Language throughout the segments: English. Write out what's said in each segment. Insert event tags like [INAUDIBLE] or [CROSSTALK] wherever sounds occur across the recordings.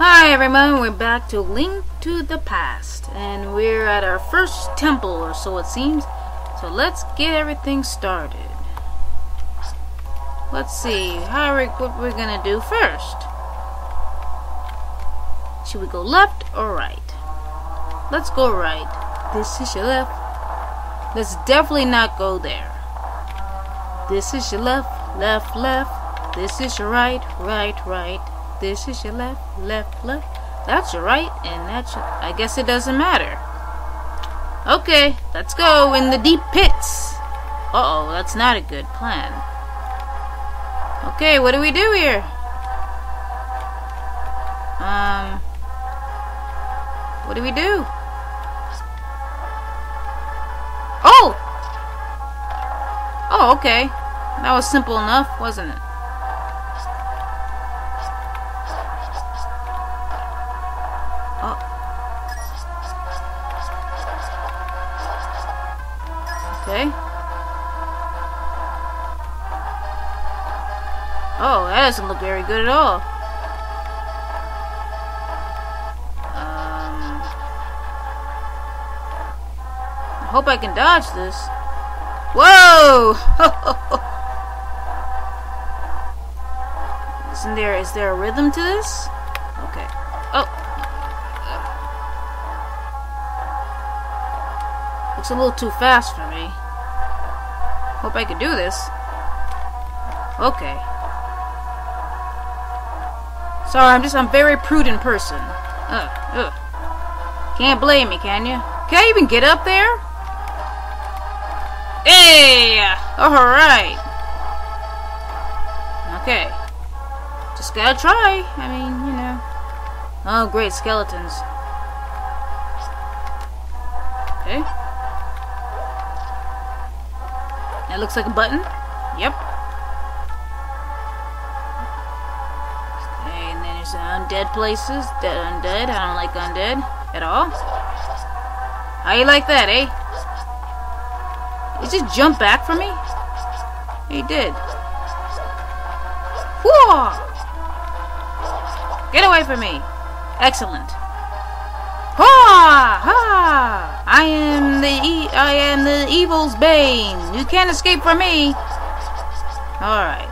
Hi everyone, we're back to Link to the Past, and we're at our first temple, or so it seems. So let's get everything started. Let's see, how we, what we're gonna do first. Should we go left or right? Let's go right. This is your left. Let's definitely not go there. This is your left, left, left. This is your right, right, right. This is your left, left, left. That's your right, and that's your... I guess it doesn't matter. Okay, let's go in the deep pits. Uh-oh, that's not a good plan. Okay, what do we do here? Um... What do we do? Oh! Oh, okay. That was simple enough, wasn't it? Doesn't look very good at all. Um, I hope I can dodge this. Whoa! [LAUGHS] Isn't there, is there a rhythm to this? Okay. Oh. Looks a little too fast for me. Hope I can do this. Okay. Sorry, I'm just, a very prudent person. Ugh, ugh. Can't blame me, can you? Can I even get up there? Hey! Alright. Okay. Just gotta try. I mean, you know. Oh, great, skeletons. Okay. That looks like a button. Yep. Undead places. Dead undead. I don't like undead at all. How you like that, eh? He just jumped back from me? He did. Whoa! Get away from me. Excellent. Ha! Ha! I am the e I am the evil's bane. You can't escape from me. All right.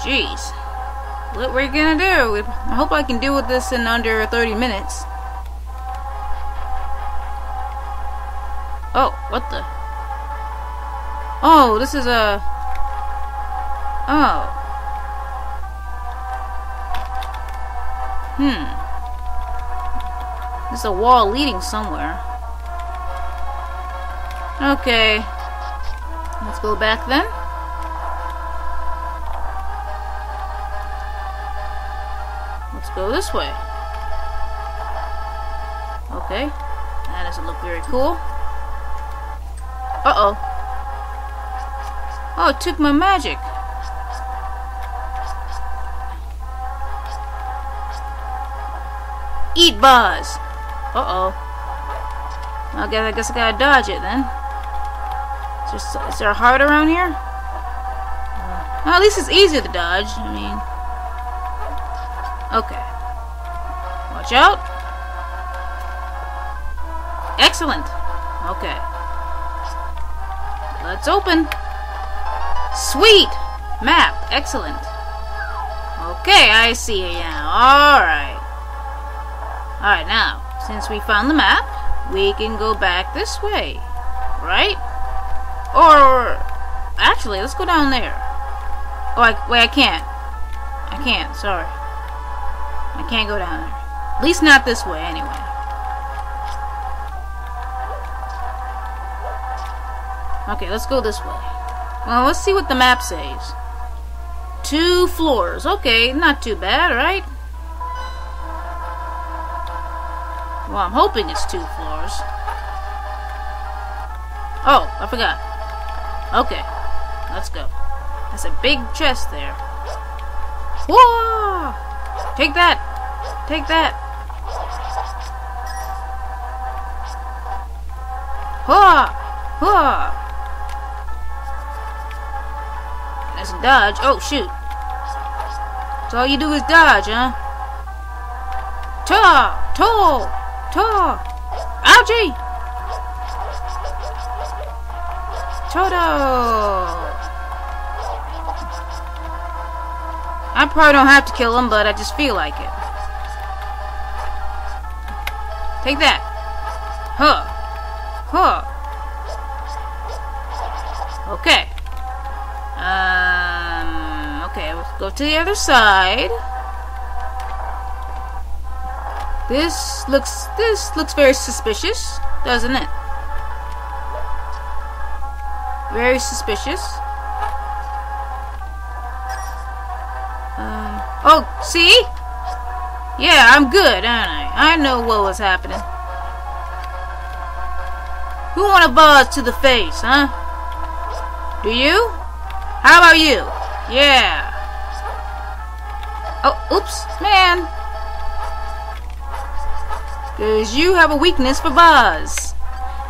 Jeez. What we're gonna do? I hope I can deal with this in under 30 minutes. Oh, what the? Oh, this is a. Oh. Hmm. There's a wall leading somewhere. Okay. Let's go back then. Go this way. Okay. That doesn't look very cool. Uh-oh. Oh, it took my magic. Eat buzz. Uh-oh. I guess I guess I gotta dodge it then. Is there, is there a heart around here? Well, at least it's easier to dodge. I mean... Okay. Watch out. Excellent. Okay. Let's open. Sweet! Map. Excellent. Okay, I see it now. Alright. Alright, now, since we found the map, we can go back this way. Right? Or, actually, let's go down there. Oh, I, wait, I can't. I can't, sorry. I can't go down there. At least not this way, anyway. Okay, let's go this way. Well, let's see what the map says. Two floors. Okay, not too bad, right? Well, I'm hoping it's two floors. Oh, I forgot. Okay, let's go. That's a big chest there. Whoa! Take that! Take that! Hua! Hua! That's a dodge. Oh, shoot. So all you do is dodge, huh? Ta! To! Ta! Ouchie! Toto! I probably don't have to kill him, but I just feel like it. Take that. To the other side. This looks this looks very suspicious, doesn't it? Very suspicious. Um, oh, see? Yeah, I'm good, aren't I? I know what was happening. Who want a buzz to the face, huh? Do you? How about you? Yeah. Oh, oops, man. Cause you have a weakness for buzz.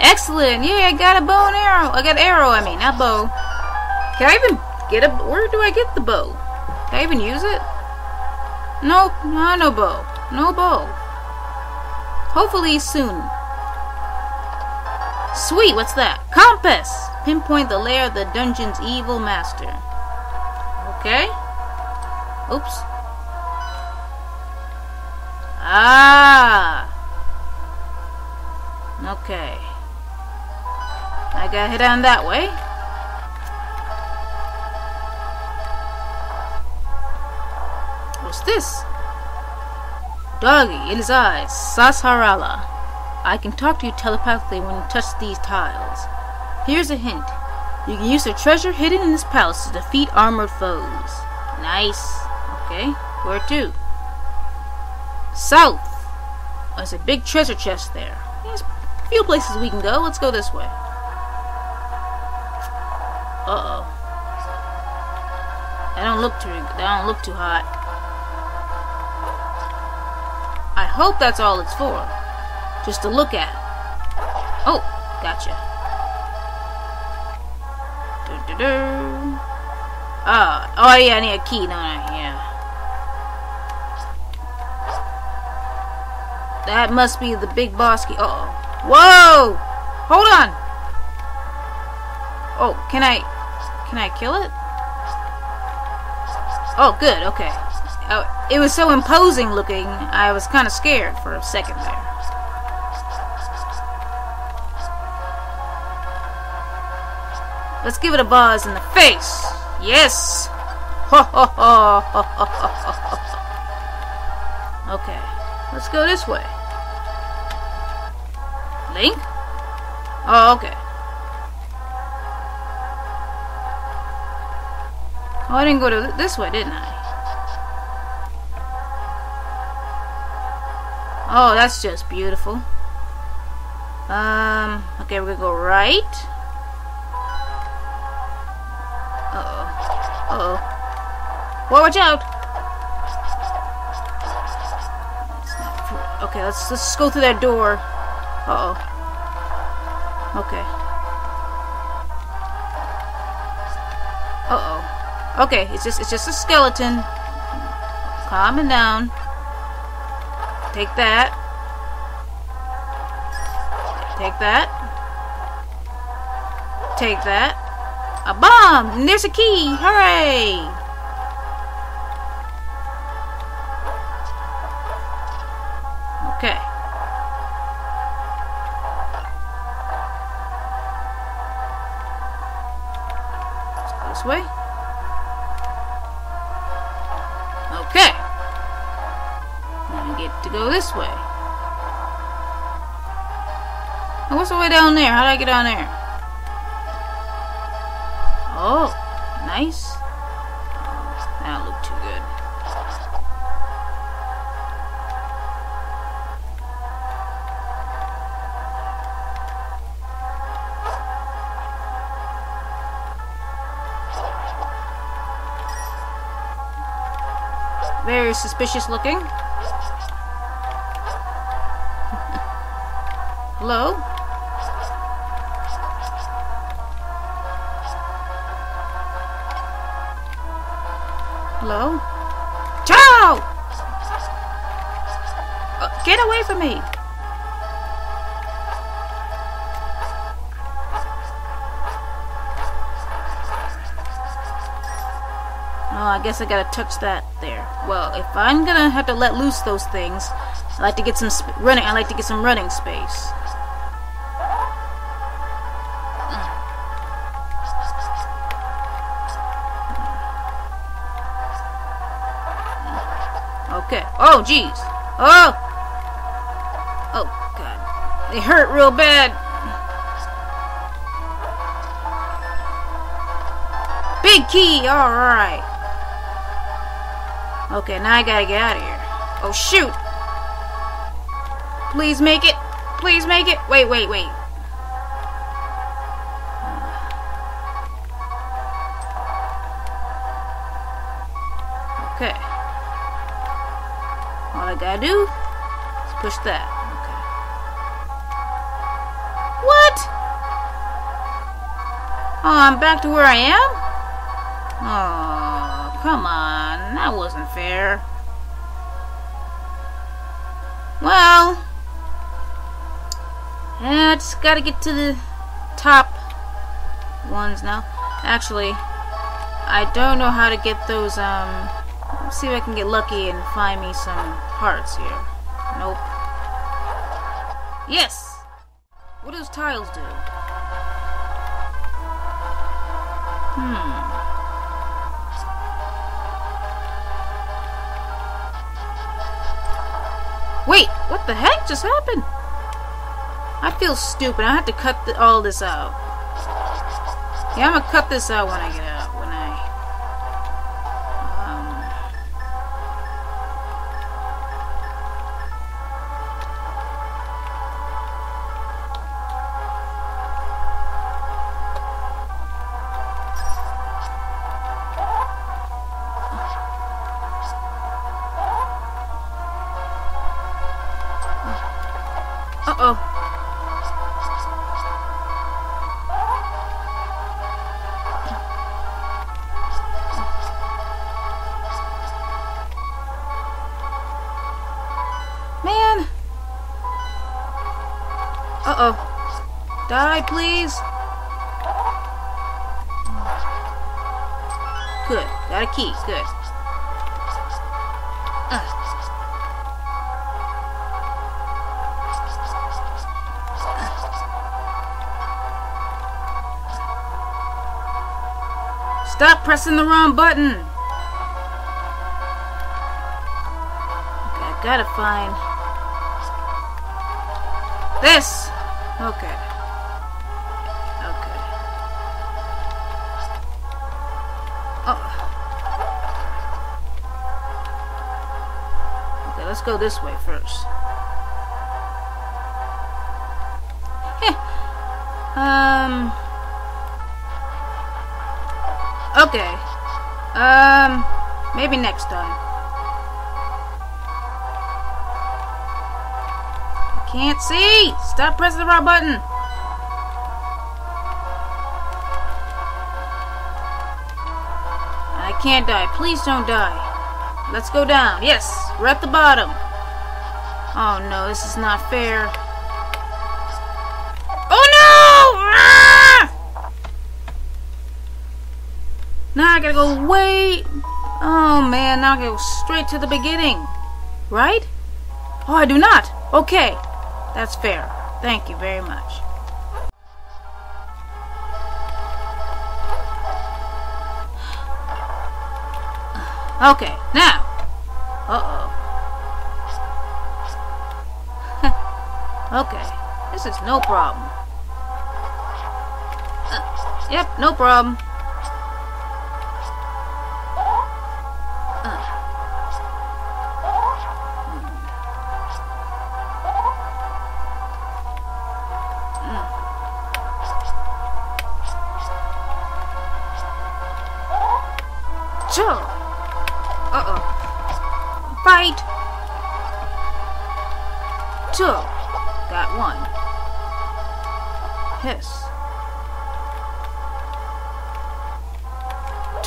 Excellent. Yeah, I got a bow and arrow. I got arrow, I mean, not bow. Can I even get a... Where do I get the bow? Can I even use it? Nope, no, no bow. No bow. Hopefully soon. Sweet, what's that? Compass! Pinpoint the lair of the dungeon's evil master. Okay. Oops. Ah! Okay. I gotta head on that way. What's this? Doggy, in his eyes, Sahasrahla. I can talk to you telepathically when you touch these tiles. Here's a hint. You can use the treasure hidden in this palace to defeat armored foes. Nice. Okay, where to? South. There's a big treasure chest there. There's a few places we can go. Let's go this way. Uh-oh. That don't look too that don't look too hot. I hope that's all it's for. Just to look at. Oh, gotcha. Ah, oh yeah, I need a key, don't I? Yeah. That must be the big boss key. Uh oh. Whoa! Hold on! Oh, can I... Can I kill it? Oh, good, okay. Uh, it was so imposing looking, I was kind of scared for a second there. Let's give it a buzz in the face. Yes. [LAUGHS] okay, let's go this way. Oh, okay. Oh, I didn't go to th this way, didn't I? Oh, that's just beautiful. Um, okay, we're gonna go right. Uh-oh. Uh-oh. Whoa, watch out! Okay, let's let's go through that door. Uh-oh. Okay. Uh-oh. Okay, it's just it's just a skeleton. Calming down. Take that. Take that. Take that. A bomb! And there's a key! Hooray! Get to go this way. What's the way down there? How do I get down there? Oh, nice. That don't too good. Very suspicious looking. Hello? Hello? Ciao! Uh, Get away from me! Oh, I guess I gotta touch that there. Well, if I'm gonna have to let loose those things, I like to get some running. I like to get some running space. Oh, jeez. Oh! Oh, God. They hurt real bad. Big key! Alright. Okay, now I gotta get out of here. Oh, shoot! Please make it! Please make it! Wait, wait, wait. I do is push that. Okay. What? Oh, I'm back to where I am? Oh, come on. That wasn't fair. Well, yeah, I just gotta get to the top ones now. Actually, I don't know how to get those, um, Let's see if I can get lucky and find me some parts here. Nope. Yes! What do those tiles do? Hmm. Wait, what the heck just happened? I feel stupid. I have to cut the, all this out. Yeah, I'm gonna cut this out when I get out. Die, please. Good. Got a key. Good. Stop pressing the wrong button. Okay, I gotta find this. Okay. Oh. Okay, let's go this way first. um. Okay. Um, maybe next time. I can't see! Stop pressing the wrong button! Can't die. Please don't die. Let's go down. Yes, we're at the bottom. Oh no, this is not fair. Oh no! Ah! Now I gotta go way... Oh man, now I gotta go straight to the beginning. Right? Oh, I do not. Okay. That's fair. Thank you very much. Okay, now. Uh-oh. [LAUGHS] okay, this is no problem. Uh, yep, no problem.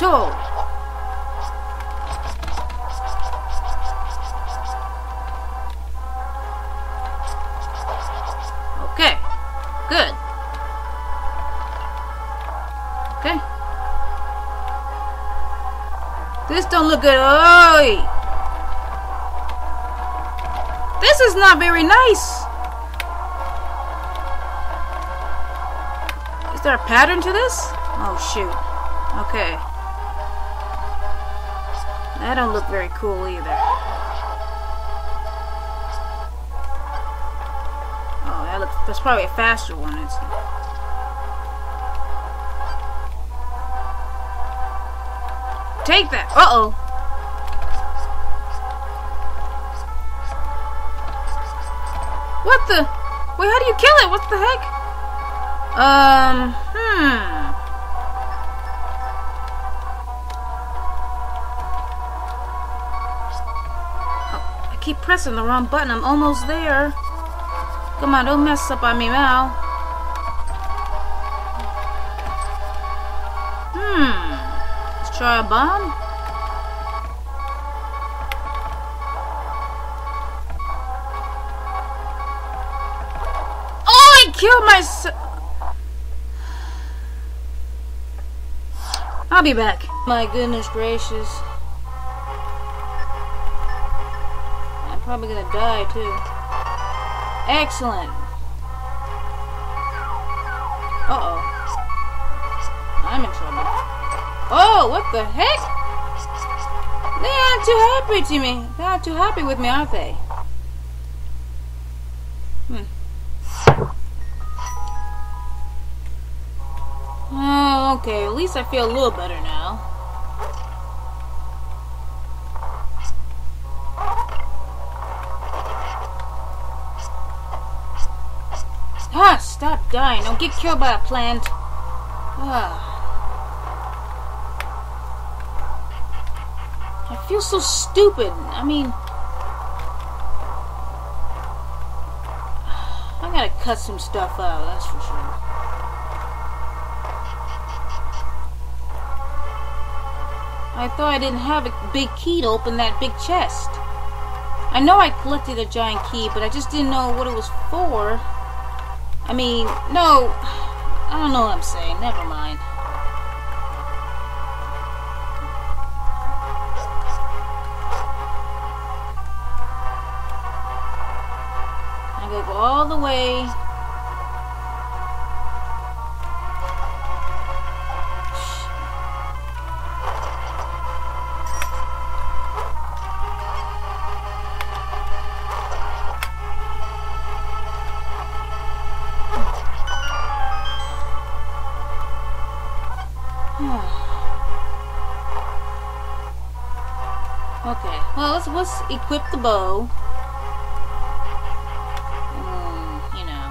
all. Okay, good. Okay. This don't look good. This is not very nice. Is there a pattern to this? Oh shoot. Okay. That don't look very cool either. Oh, that looks that's probably a faster one. It's Take that. Uh-oh. What the? Wait, how do you kill it? What the heck? Um, hmm. Keep pressing the wrong button. I'm almost there. Come on, don't mess up on me now. Hmm. Let's try a bomb. Oh, I killed myself. I'll be back. My goodness gracious. Probably gonna die too. Excellent. Uh oh. I'm in trouble. Oh, what the heck? They aren't too happy to me. They aren't too happy with me, aren't they? Hmm. Oh, okay. At least I feel a little better now. Ah, stop dying. Don't get killed by a plant. Ah. I feel so stupid. I mean, I gotta cut some stuff out, that's for sure. I thought I didn't have a big key to open that big chest. I know I collected a giant key, but I just didn't know what it was for. I mean, no, I don't know what I'm saying. Never mind. I gotta go all the way. Let's equip the bow. Mm, you know.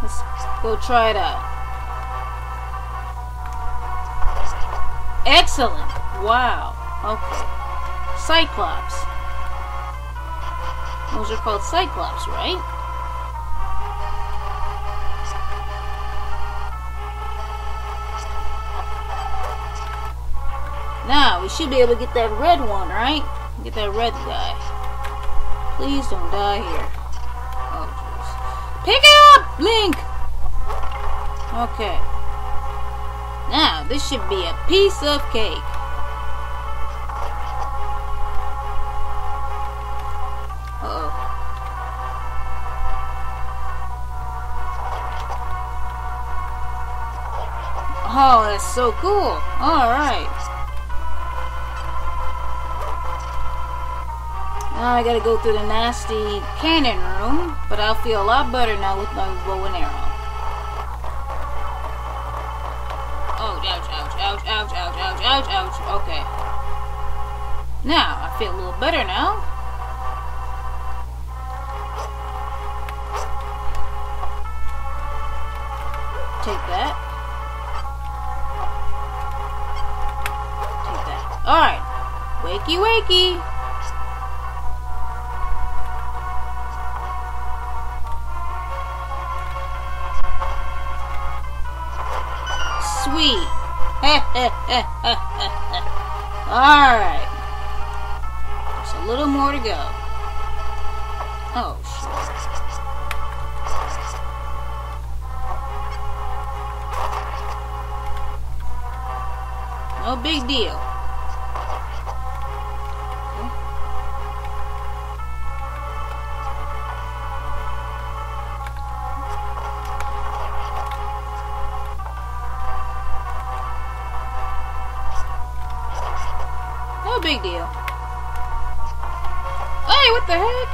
Let's go try it out. Excellent. Wow. Okay. Cyclops. Those are called Cyclops, right? Now, we should be able to get that red one, right? Get that red guy. Please don't die here. Oh, jeez. Pick it up, Link! Okay. Now, this should be a piece of cake. Oh, that's so cool. Alright. Now I gotta go through the nasty cannon room, but I'll feel a lot better now with my bow and arrow. Oh, ouch, ouch, ouch, ouch, ouch, ouch, ouch, ouch. Okay. Now, I feel a little better now. Take that. Take that. Alright. Wakey, wakey. Big deal. Hey, what the heck?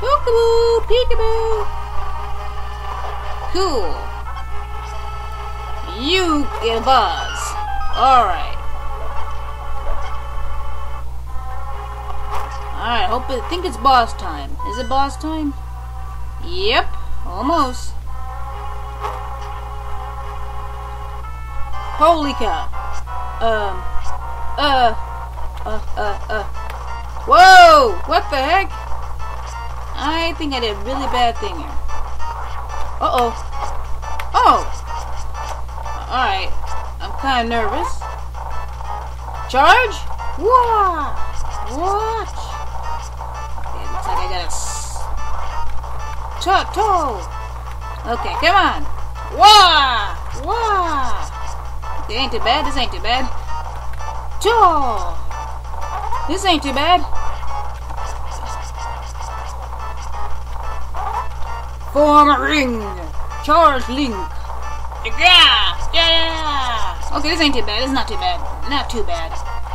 Peekaboo, peekaboo. Cool. You get a buzz. Alright. Alright, hope it think it's boss time. Is it boss time? Yep, almost. Holy cow. Um uh uh uh uh Whoa! What the heck? I think I did a really bad thing here. Uh-oh. Oh! Alright. I'm kind of nervous. Charge? What? Watch. Okay, looks like I got a... Toe. Okay, come on. Wah! Wah! Okay, ain't too bad. This ain't too bad. Toe! This ain't too bad. Form a ring. Charge link. Yeah! Yeah! Okay, this ain't too bad. It's not too bad. Not too bad.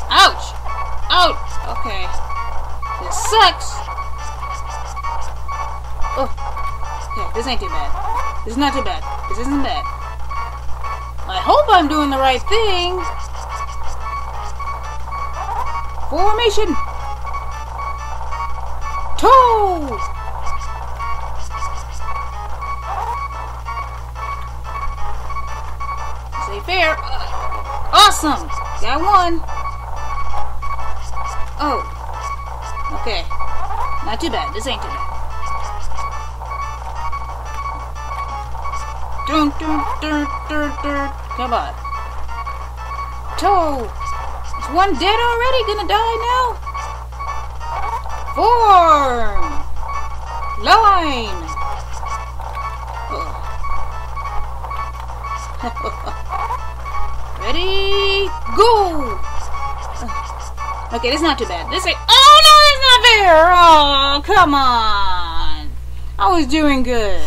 Ouch! Ouch! Okay. This sucks. Oh. Okay, this ain't too bad. This is not too bad. This isn't bad. I'm doing the right thing. Formation. Toe. Say fair. Awesome. Got one. Oh. Okay. Not too bad. This ain't too bad. Dun, dun, dun, dun, dun. Come on. Two. Is one dead already? Gonna die now? Form. Line. [LAUGHS] Ready? Go. Okay, this is not too bad. This ain't. Oh no, it's not fair. Oh, come on. I was doing good.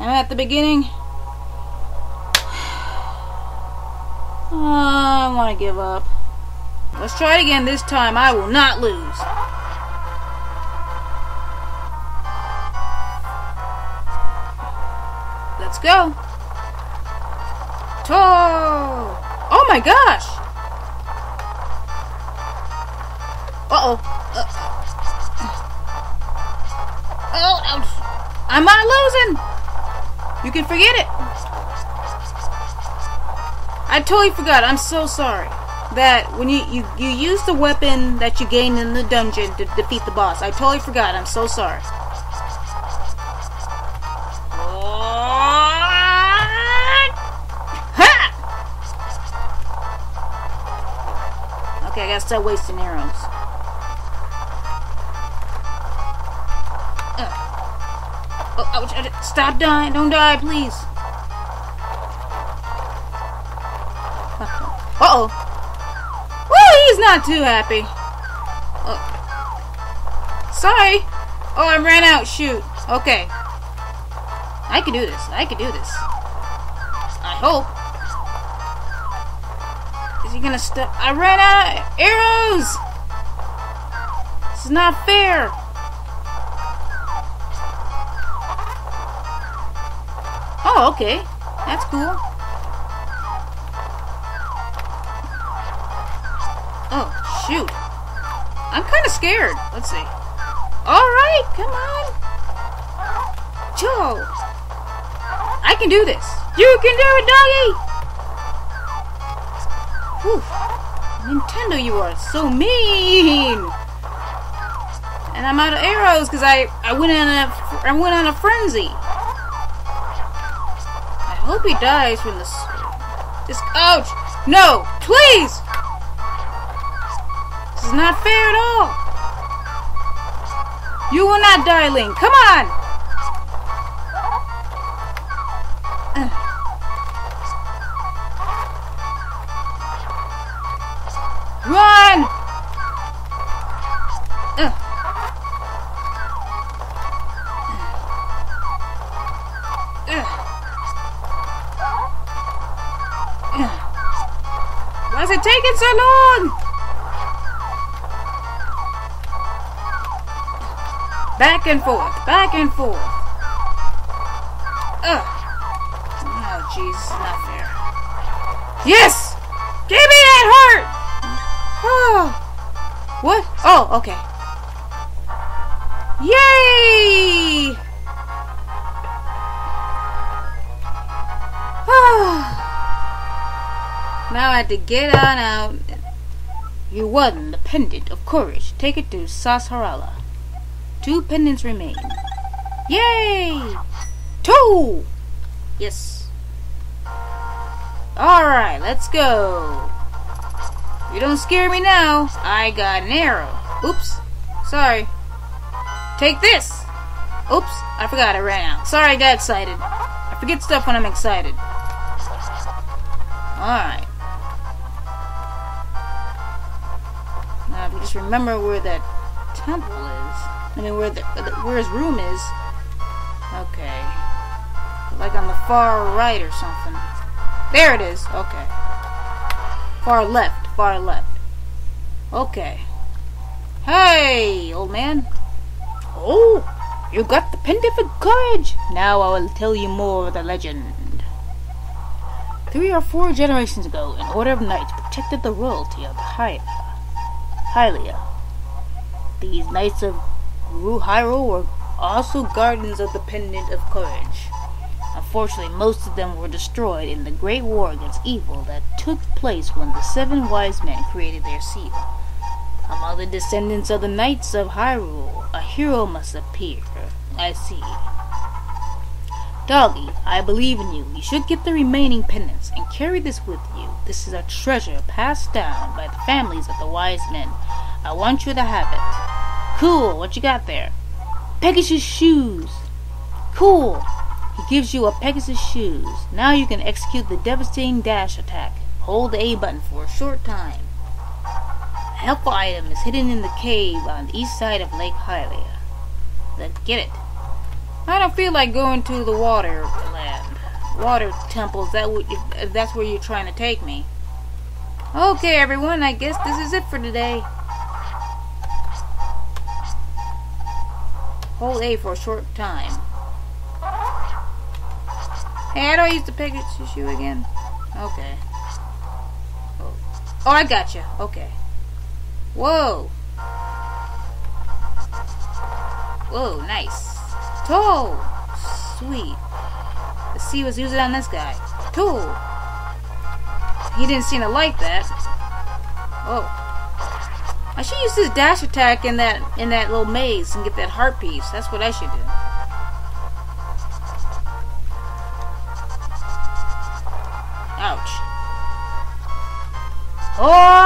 I'm at the beginning. Want to give up. Let's try it again. This time I will not lose. Let's go. Toe. Oh my gosh. Uh-oh. Uh oh, ouch. I'm not losing. You can forget it. I totally forgot. I'm so sorry. That when you, you, you use the weapon that you gain in the dungeon to defeat the boss. I totally forgot. I'm so sorry. Ha! Okay, I gotta stop wasting arrows. Uh. Oh, ouch, stop dying. Don't die, please. Not too happy. Oh. Sorry. Oh, I ran out. Shoot. Okay. I can do this. I can do this. I hope. Is he gonna stop? I ran out of arrows! This is not fair. Oh, okay. That's cool. Shoot. I'm kind of scared. Let's see. Alright, come on. Joe. I can do this. You can do it, doggy! Whew. Nintendo, you are so mean! And I'm out of arrows because I, I went on a I went on a frenzy. I hope he dies from this. This ouch! No, please! not fair at all. You will not, darling. Come on. Uh. Run! Uh. Uh. Why's it taking so long? Back and forth, back and forth. Ugh. Oh, jeez, not fair. Yes! Give me that heart! Oh. What? Oh, okay. Yay! [SIGHS] now I have to get on out. You won the pendant of courage. Take it to Sahasrahla. Two pendants remain. Yay! Two! Yes. Alright, let's go. You don't scare me now. I got an arrow. Oops. Sorry. Take this! Oops, I forgot I ran out. Sorry, I got excited. I forget stuff when I'm excited. Alright. Now, if you just remember where that temple is. I mean, where the, where his room is. Okay. Like on the far right or something. There it is. Okay. Far left. Far left. Okay. Hey, old man. Oh, you got the pendant courage. Now I will tell you more of the legend. Three or four generations ago, an order of knights protected the royalty of Hylia. Hylia. These knights of Hyrule were also guardians of the Pendant of Courage. Unfortunately, most of them were destroyed in the great war against evil that took place when the seven wise men created their seal. Among the descendants of the knights of Hyrule, a hero must appear. I see. Doggy, I believe in you. You should get the remaining pendants and carry this with you. This is a treasure passed down by the families of the wise men. I want you to have it. Cool, what you got there? Pegasus shoes. Cool. He gives you a Pegasus shoes. Now you can execute the devastating dash attack. Hold the A button for a short time. A helpful item is hidden in the cave on the east side of Lake Hylia. Let's get it. I don't feel like going to the water land. Water temples, that would, if that's where you're trying to take me. Okay, everyone, I guess this is it for today. Hold A for a short time. Hey, how do I use the Pegasus shoe again? Okay. Oh. oh, I got you. Okay. Whoa. Whoa, nice. Tool. Sweet. Let's see what's using on this guy. Tool. He didn't seem to like that. Oh. I should use this dash attack in that in that little maze and get that heart piece. That's what I should do. Ouch. Oh!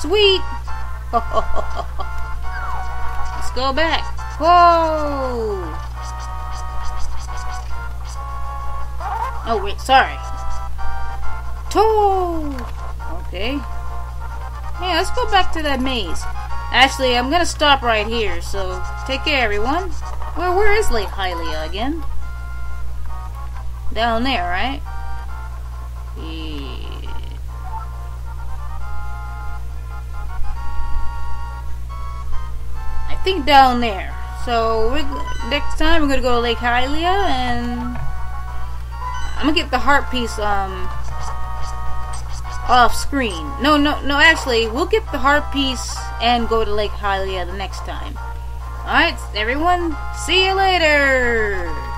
Sweet! [LAUGHS] Let's go back. Whoa! Oh, wait, sorry. Two! Okay. Yeah, let's go back to that maze. Actually, I'm gonna stop right here, so take care, everyone. Well, where is Lake Hylia again? Down there, right? Yeah. I think down there. So, next time we're gonna go to Lake Hylia, and I'm gonna get the heart piece, um, off screen. No, no, no, actually, we'll get the heart piece and go to Lake Hylia the next time. Alright, everyone, see you later!